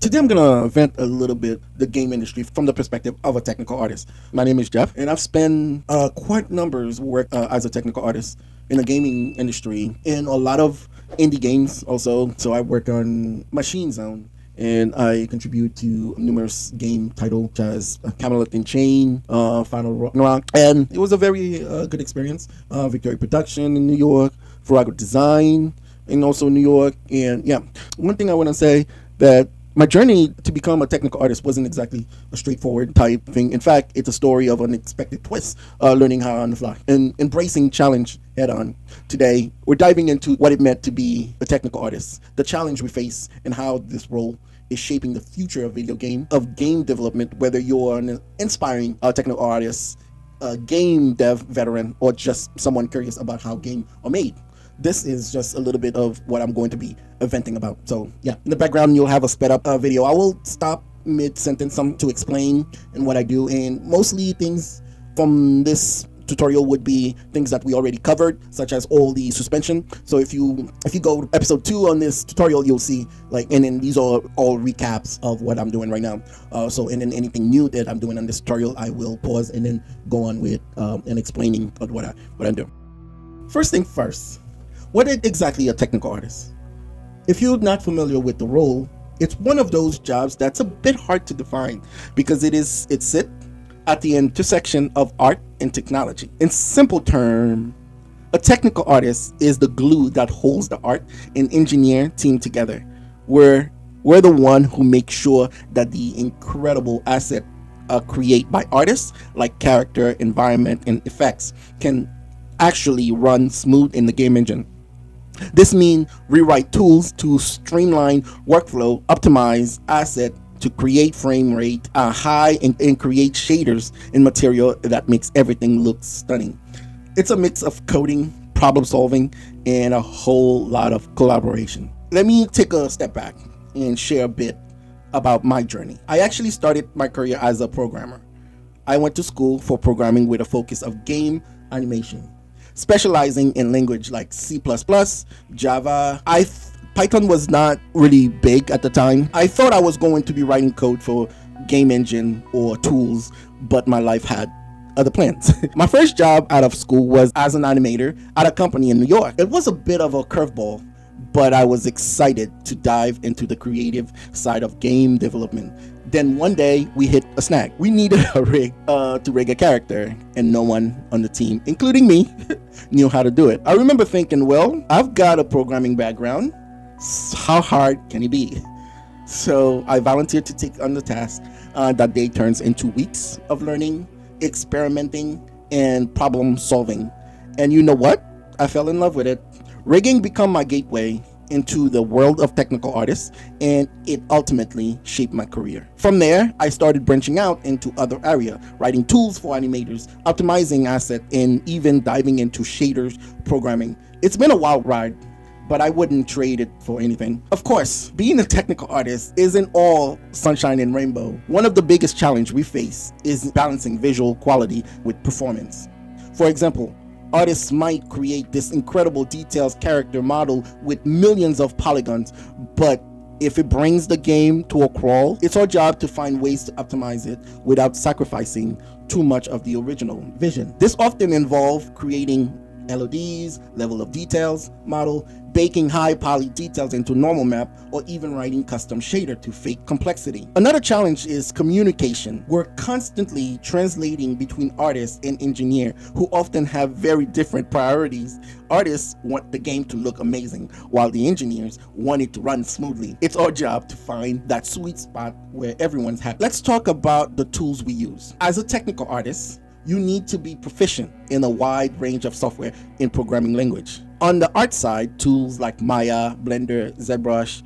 Today I'm gonna vent a little bit the game industry from the perspective of a technical artist. My name is Jeff, and I've spent uh, quite numbers work uh, as a technical artist in the gaming industry in a lot of indie games also. So I work on Machine Zone, and I contribute to numerous game titles such as Camelot and Chain, uh, Final Rock, and it was a very uh, good experience. Uh, Victoria Production in New York, Virago Design, and also New York. And yeah, one thing I want to say that my journey to become a technical artist wasn't exactly a straightforward type thing. In fact, it's a story of unexpected twists, uh, learning how on the fly, and embracing challenge head on. Today, we're diving into what it meant to be a technical artist, the challenge we face, and how this role is shaping the future of video game, of game development, whether you're an inspiring uh, technical artist, a game dev veteran, or just someone curious about how games are made this is just a little bit of what I'm going to be venting about. So yeah, in the background you'll have a sped up uh, video. I will stop mid sentence some to explain and what I do, and mostly things from this tutorial would be things that we already covered such as all the suspension so if you if you go episode two on this tutorial you'll see like and then these are all recaps of what i'm doing right now uh, so and then anything new that i'm doing on this tutorial i will pause and then go on with um, and explaining what i what i'm doing first thing first what is exactly a technical artist? If you're not familiar with the role, it's one of those jobs that's a bit hard to define because it is it sit at the intersection of art and technology. In simple terms, a technical artist is the glue that holds the art and engineer team together. We're we're the one who makes sure that the incredible asset uh, created by artists, like character, environment, and effects, can actually run smooth in the game engine. This means rewrite tools to streamline workflow, optimize asset to create frame rate uh, high and, and create shaders in material that makes everything look stunning. It's a mix of coding, problem solving, and a whole lot of collaboration. Let me take a step back and share a bit about my journey. I actually started my career as a programmer. I went to school for programming with a focus of game animation specializing in language like C++, Java. I th- Python was not really big at the time. I thought I was going to be writing code for game engine or tools, but my life had other plans. my first job out of school was as an animator at a company in New York. It was a bit of a curveball, but I was excited to dive into the creative side of game development then one day we hit a snag. We needed a rig uh, to rig a character, and no one on the team, including me, knew how to do it. I remember thinking, well, I've got a programming background. How hard can it be? So I volunteered to take on the task. Uh, that day turns into weeks of learning, experimenting, and problem solving. And you know what? I fell in love with it. Rigging became my gateway into the world of technical artists and it ultimately shaped my career. From there, I started branching out into other areas, writing tools for animators, optimizing asset, and even diving into shaders programming. It's been a wild ride, but I wouldn't trade it for anything. Of course, being a technical artist isn't all sunshine and rainbow. One of the biggest challenge we face is balancing visual quality with performance. For example, artists might create this incredible details character model with millions of polygons, but if it brings the game to a crawl, it's our job to find ways to optimize it without sacrificing too much of the original vision. This often involves creating LODs, level of details model, baking high poly details into normal map, or even writing custom shader to fake complexity. Another challenge is communication. We're constantly translating between artists and engineer who often have very different priorities. Artists want the game to look amazing, while the engineers want it to run smoothly. It's our job to find that sweet spot where everyone's happy. Let's talk about the tools we use. As a technical artist, you need to be proficient in a wide range of software in programming language. On the art side, tools like Maya, Blender, ZBrush,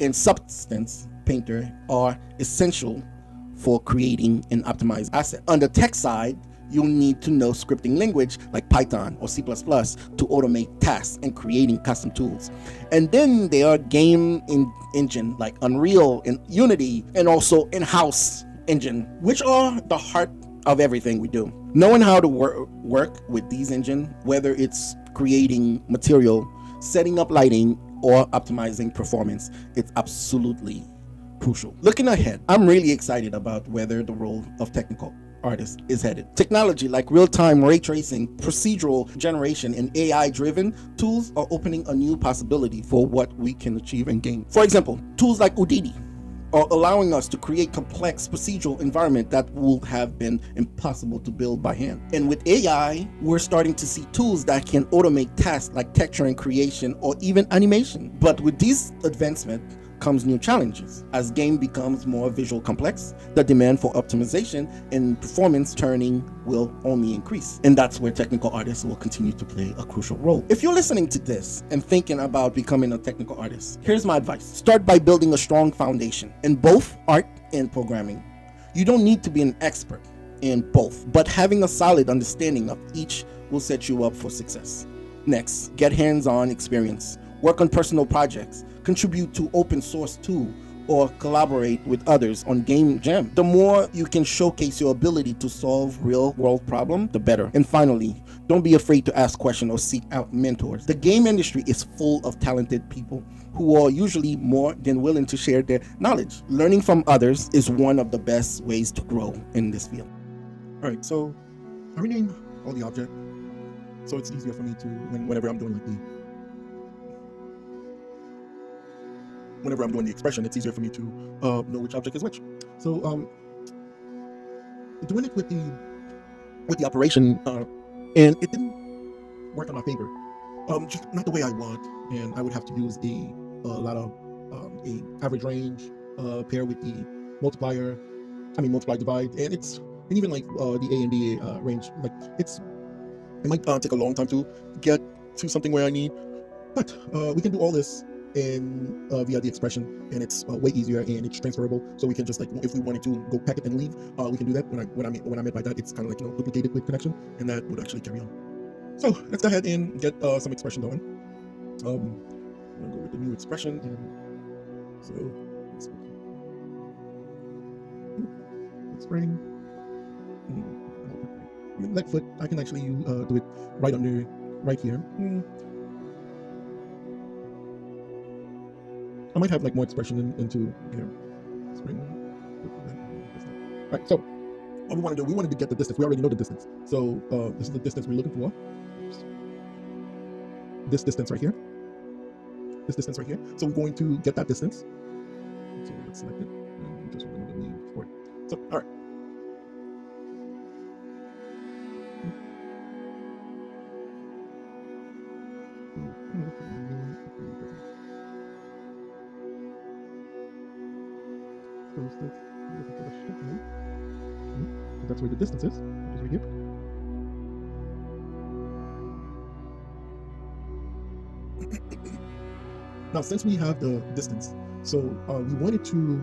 and Substance Painter are essential for creating an optimized asset. On the tech side, you'll need to know scripting language like Python or C++ to automate tasks and creating custom tools. And then there are game in engine like Unreal and Unity and also in-house engine, which are the heart of everything we do. Knowing how to wor- work with these engine, whether it's creating material, setting up lighting, or optimizing performance, it's absolutely crucial. Looking ahead, I'm really excited about whether the role of technical artist is headed. Technology like real-time ray tracing, procedural generation, and AI-driven tools are opening a new possibility for what we can achieve in game. For example, tools like Houdini are allowing us to create complex procedural environment that would have been impossible to build by hand. And with AI, we're starting to see tools that can automate tasks like texturing creation or even animation. But with these advancements, comes new challenges. As game becomes more visual complex, the demand for optimization and performance turning will only increase. And that's where technical artists will continue to play a crucial role. If you're listening to this and thinking about becoming a technical artist, here's my advice. Start by building a strong foundation in both art and programming. You don't need to be an expert in both, but having a solid understanding of each will set you up for success. Next, get hands-on experience. Work on personal projects contribute to open source tool, or collaborate with others on Game Jam. The more you can showcase your ability to solve real world problem the better. And finally, don't be afraid to ask questions or seek out mentors. The game industry is full of talented people who are usually more than willing to share their knowledge. Learning from others is one of the best ways to grow in this field. All right, so I rename all the object so it's easier for me to when, whenever I'm doing like the whenever I'm doing the expression, it's easier for me to uh, know which object is which. So um, doing it with the with the operation, uh, and it didn't work in my favor. Um, just not the way I want, and I would have to use a, a lot of um, a average range uh, pair with the multiplier. I mean multiply divide, and it's and even like uh, the A and B uh, range, like it's it might uh, take a long time to get to something where I need, but uh, we can do all this in uh, via the expression and it's uh, way easier and it's transferable. So we can just like if we wanted to go pack it and leave uh, we can do that. When I when I mean when I meant by that it's kind of like you know duplicated with connection and that would actually carry on. So let's go ahead and get uh, some expression going. Um I'm gonna go with the new expression and so let's hmm, left foot I can actually uh, do it right under right here I might have like more expression in, into here. Spring. All right, so what we want to do, we wanted to get the distance. We already know the distance. So uh, this is the distance we're looking for. This distance right here. This distance right here. So we're going to get that distance. So let's select it. That's where the distance is, which is right here. now, since we have the distance, so uh, we wanted to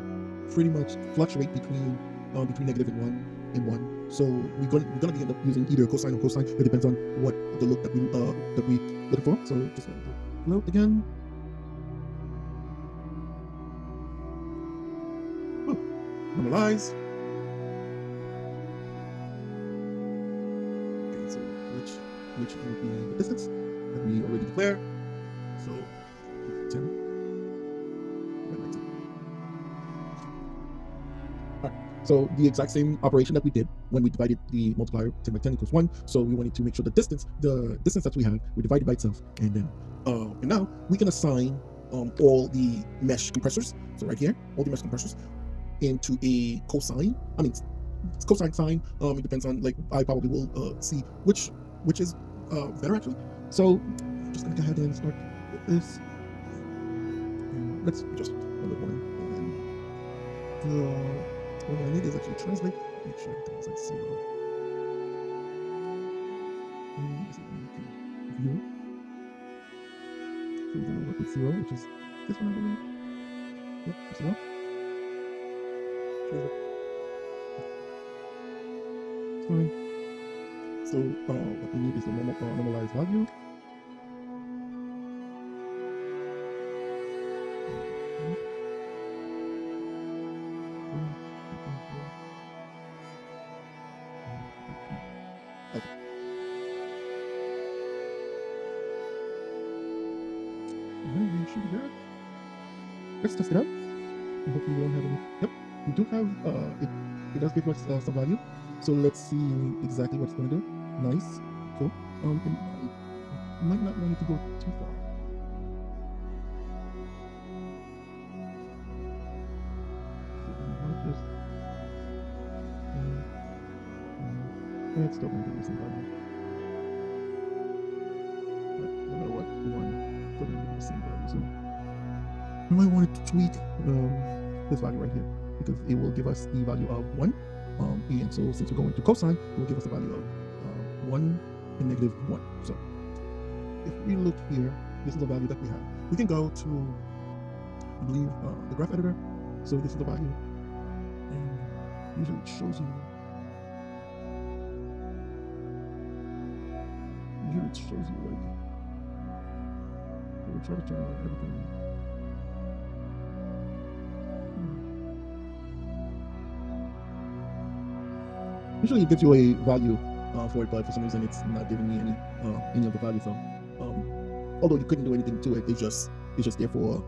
pretty much fluctuate between uh, between negative and one and one. So we're gonna we're gonna be end up using either cosine or cosine. It depends on what the look that we uh, that we looking for. So just float again. Normalize. Okay, so which which would be the distance that we already declared. So 10. So the exact same operation that we did when we divided the multiplier 10 by 10 equals 1. So we wanted to make sure the distance, the distance that we have, we divided by itself. And then, uh, and now we can assign um, all the mesh compressors. So right here, all the mesh compressors into a cosine. I mean, it's cosine sine. Um, it depends on like I probably will uh, see which which is uh, better actually. So I'm just gonna go ahead and start with this. And let's just one. And uh, what I need is actually translate. Make sure everything like zero. We're gonna work with zero, which is this one, I believe. Yep, zero. Fine. So uh, what we need is a normal, uh, normalized value. Let's test it out. And hopefully we don't have any. Yep, we do have. Uh, it, it does give us uh, some value. So let's see exactly what it's going to do. Nice, cool. Um, it might, not want it to go too far. Um, um, It's still to give me some value. But no matter what, still going to give me the same value. So we might want to tweak um, this value right here because it will give us the value of 1. Um, and so since we're going to cosine, it will give us a value of uh, 1 and negative 1. So if we look here, this is the value that we have. We can go to, I believe, uh, the graph editor. So this is the value. And usually it shows you. Usually it shows you like. We'll try to turn on everything. Usually it gives you a value uh, for it, but for some reason it's not giving me any uh, any of the value. So, um, although you couldn't do anything to it, it's just it's just there for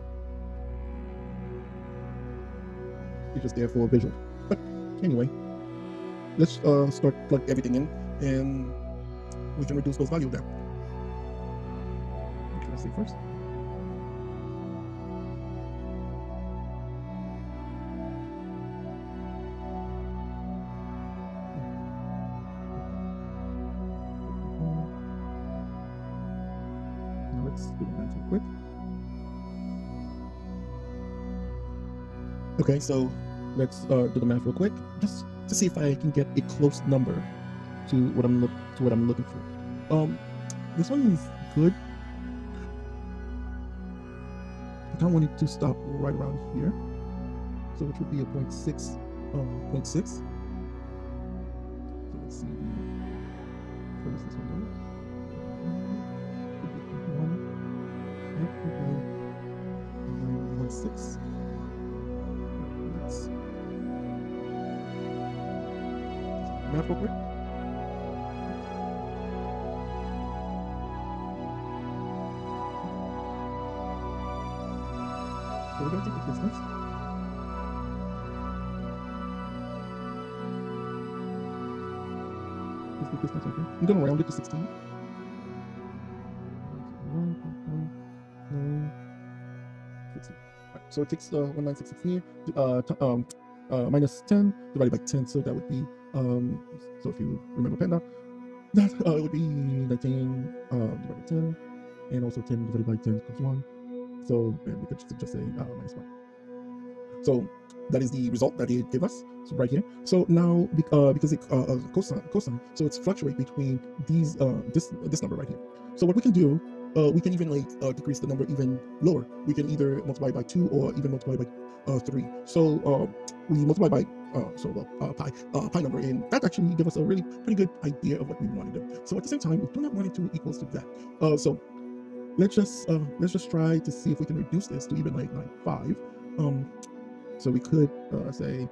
it's just there for visual. But anyway, let's uh, start plug everything in, and we can reduce those values there. I say first? Quick. Okay, so let's uh, do the math real quick, just to see if I can get a close number to what I'm to what I'm looking for. Um, this one is good. I kind of want it to stop right around here, so which would be a point six, um, point six. So let's see. Where does this? One, six. Math real quick. So we're gonna take the distance. What's the right here? I'm gonna round it to 16. So it takes uh, 1916 uh, um, uh, minus 10 divided by 10, so that would be, um, so if you remember PEMDAS, that uh, would be 19 uh, divided by 10, and also 10 divided by 10 equals 1. So we could just, just say uh, minus 1. So that is the result that it gave us so right here. So now uh, because it uh, cosine, cosine, so it's fluctuate between these uh, this this number right here. So what we can do, uh, we can even like uh, decrease the number even lower. We can either multiply by two or even multiply by uh, three. So uh, we multiply by uh, so uh, pi uh, pi number, and that actually give us a really pretty good idea of what we want to. So at the same time, we do not want it to equals to that. Uh, so let's just uh, let's just try to see if we can reduce this to even like like five. Um, so we could uh, say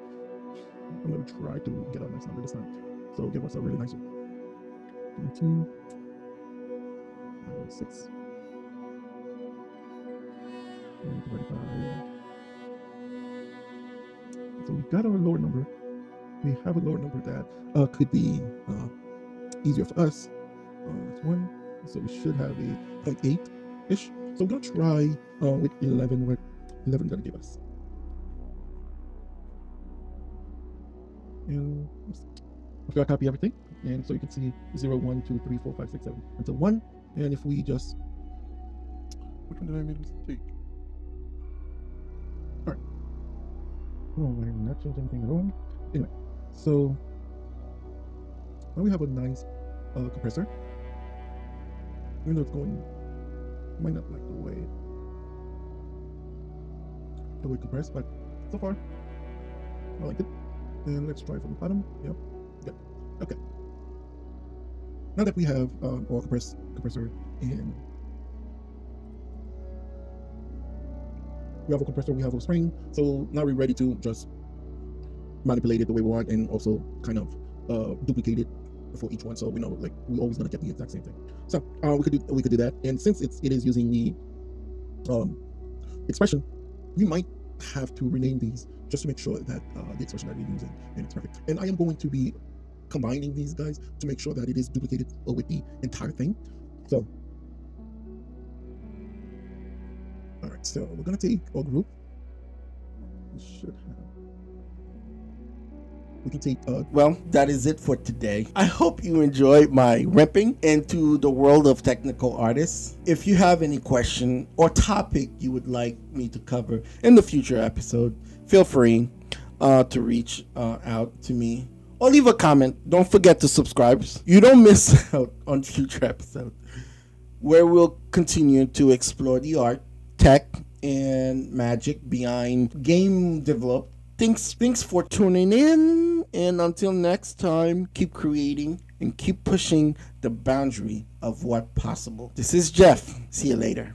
I'm to try to get a nice number this time. So give us a really nice one. 19, 6. And divided by. So we got our lower number. We have a lower number that uh, could be uh, easier for us. Uh, 1. So we should have a eight-ish. So we're to try uh, with 11, what 11 going to give us. and if I copy everything, and so you can see 0, 1, 2, 3, 4, 5, 6, 7 until 1. And if we just, which one did I make a mistake? All right. Oh, I did not change anything at all. Anyway, so now we have a nice uh, compressor. Even though it's going, I might not like the way the way it compressed, but so far I like it. And let's try from the bottom. Yep. Good. Okay. Now that we have um, our compress compressor and we have a compressor, we have a spring. So now we're ready to just manipulate it the way we want and also kind of uh, duplicate it for each one. So we know like we're always gonna get the exact same thing. So uh, we could do we could do that. And since it's it is using the um, expression, we might have to rename these just to make sure that uh, the expression that we're using and it's perfect. And I am going to be combining these guys to make sure that it is duplicated with the entire thing. So, all right, so we're gonna take our group. We should have. We can take. Uh, Well, that is it for today. I hope you enjoyed my ripping into the world of technical artists. If you have any question or topic you would like me to cover in the future episode, feel free uh, to reach uh, out to me or leave a comment. Don't forget to subscribe. You don't miss out on future episodes where we'll continue to explore the art, tech, and magic behind game development. Thanks, thanks for tuning in, and until next time, keep creating and keep pushing the boundary of what possible. This is Jeff. See you later.